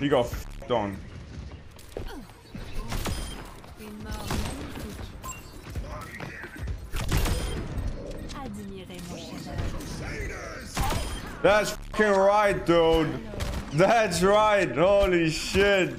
He got f***ed on. That's fucking right, dude. That's right. Holy shit.